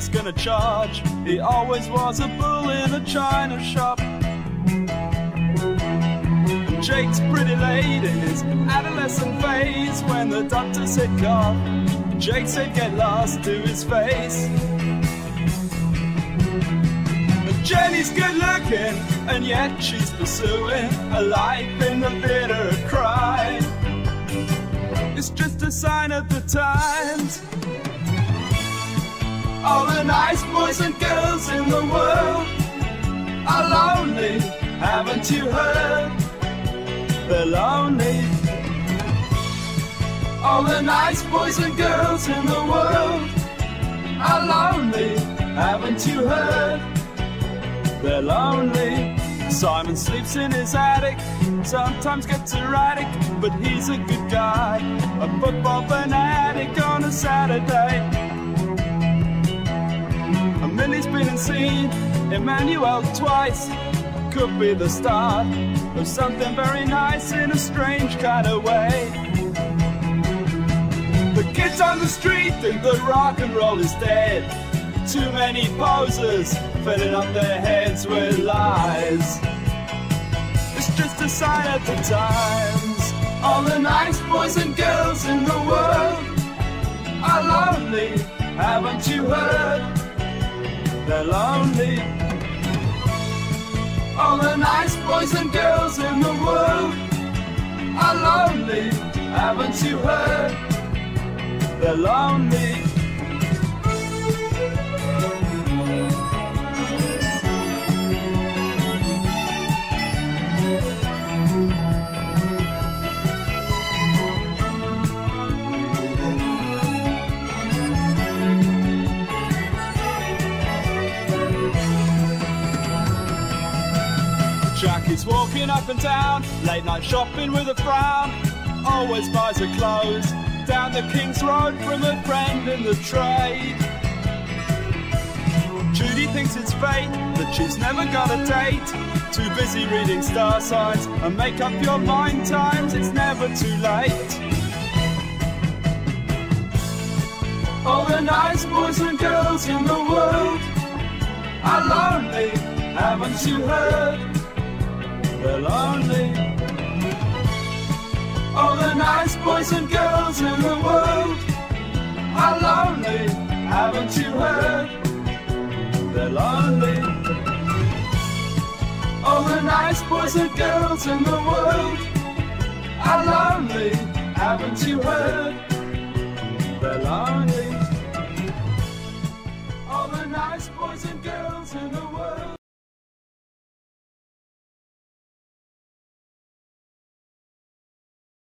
he's gonna charge. He always was a bull in a china shop. And Jake's pretty late in his adolescent phase when the doctor said cough. Jake said get lost to his face. Jenny's good looking, and yet she's pursuing a life in the bitter cry. It's just a sign of the nice boys and girls in the world are lonely, haven't you heard? They're lonely. All the nice boys and girls in the world are lonely, haven't you heard? They're lonely. Simon sleeps in his attic, sometimes gets erratic, but he's a good guy. A football fanatic on a Saturday. Millie's been seen Emmanuelle twice. Could be the start of something very nice in a strange kind of way. The kids on the street think that rock and roll is dead. Too many posers filling up their heads with lies. It's just a sign of the times. All the nice boys and girls in the world are lonely, haven't you heard? They're lonely. All the nice boys and girls in the world are lonely, haven't you heard? They're lonely. Jackie's walking up and down, late night shopping with a frown. Always buys her clothes down the King's Road from a friend in the trade. Judy thinks it's fate that she's never got a date. Too busy reading star signs and make up your mind times, it's never too late. All the nice boys and girls in the world are lonely, haven't you heard? They're lonely. All the nice boys and girls in the world are lonely, haven't you heard? They're lonely. All the nice boys and girls in the world are lonely, haven't you heard?